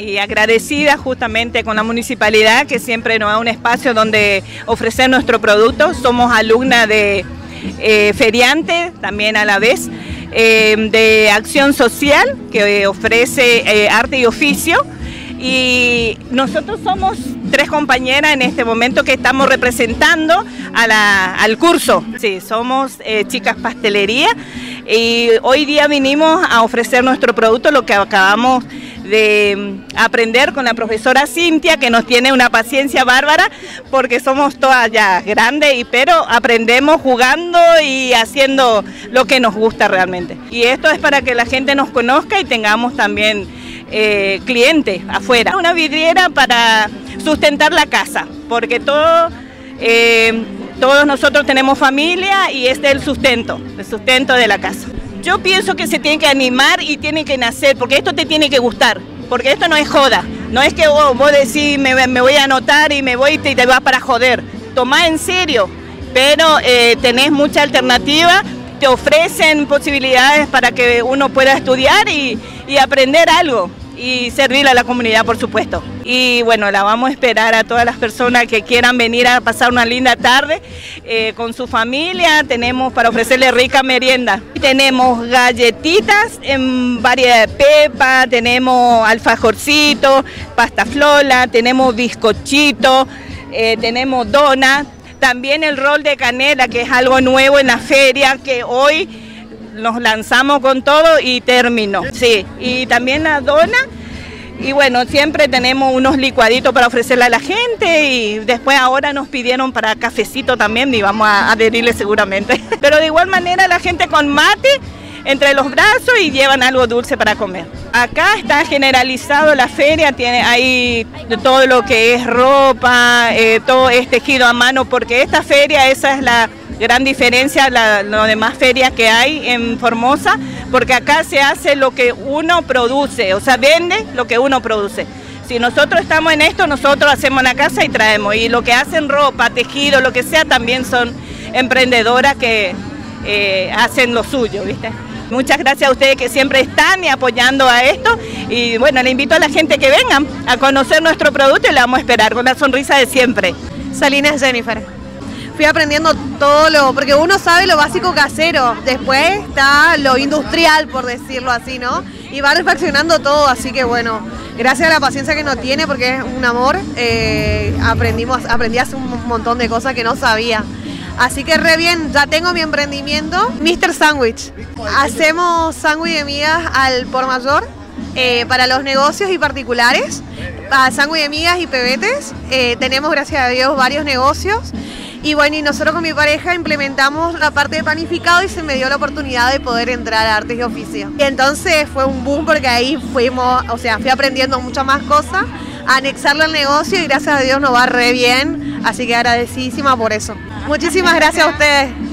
y agradecida justamente con la municipalidad que siempre nos da un espacio donde ofrecer nuestro producto. Somos alumna de eh, feriante también a la vez, eh, de acción social que ofrece eh, arte y oficio. Y nosotros somos tres compañeras en este momento que estamos representando al curso. Sí, somos chicas pastelería y hoy día vinimos a ofrecer nuestro producto, lo que acabamos de aprender con la profesora Cintia, que nos tiene una paciencia bárbara, porque somos todas ya grandes, y, pero aprendemos jugando y haciendo lo que nos gusta realmente. Y esto es para que la gente nos conozca y tengamos también eh, clientes afuera. Una vidriera para sustentar la casa, porque todo... Eh, todos nosotros tenemos familia y este es el sustento, el sustento de la casa. Yo pienso que se tiene que animar y tiene que nacer, porque esto te tiene que gustar, porque esto no es joda. No es que vos, vos decís, me, voy a anotar y me voy y te, te vas para joder. Tomá en serio, pero eh, tenés mucha alternativa, te ofrecen posibilidades para que uno pueda estudiar y aprender algo y servir a la comunidad, por supuesto. Y bueno, la vamos a esperar a todas las personas que quieran venir a pasar una linda tarde eh, con su familia. Tenemos para ofrecerle rica merienda. Tenemos galletitas en variedad de pepa, tenemos alfajorcito, pasta flola, tenemos bizcochito, eh, tenemos dona. También el rol de canela, que es algo nuevo en la feria, que hoy nos lanzamos con todo y terminó. Sí, y también la dona. Y bueno, siempre tenemos unos licuaditos para ofrecerle a la gente y después ahora nos pidieron para cafecito también y vamos a adherirle seguramente. Pero de igual manera la gente con mate entre los brazos y llevan algo dulce para comer. Acá está generalizado la feria, tiene ahí todo lo que es ropa, eh, todo es tejido a mano, porque esta feria, esa es la gran diferencia a las demás ferias que hay en Formosa, porque acá se hace lo que uno produce, o sea, vende lo que uno produce. Si nosotros estamos en esto, nosotros hacemos la casa y traemos. Y lo que hacen ropa, tejido, lo que sea, también son emprendedoras que eh, hacen lo suyo, ¿viste? Muchas gracias a ustedes que siempre están y apoyando a esto. Y bueno, le invito a la gente que vengan a conocer nuestro producto y le vamos a esperar con la sonrisa de siempre. Salinas Jennifer fui aprendiendo todo lo, porque uno sabe lo básico casero, después está lo industrial, por decirlo así, ¿no? Y va refaccionando todo, así que bueno, gracias a la paciencia que nos tiene, porque es un amor, eh, aprendimos, aprendí hace un montón de cosas que no sabía. Así que re bien, ya tengo mi emprendimiento, Mr. Sandwich. Hacemos sándwich de migas al por mayor eh, para los negocios y particulares, para sándwich de migas y pebetes. Eh, tenemos, gracias a Dios, varios negocios. Y bueno, y nosotros con mi pareja implementamos la parte de panificado y se me dio la oportunidad de poder entrar a artes y oficios. Y entonces fue un boom porque ahí fuimos, o sea, fui aprendiendo muchas más cosas, anexarlo al negocio y gracias a Dios nos va re bien, así que agradecidísima por eso. Muchísimas gracias a ustedes.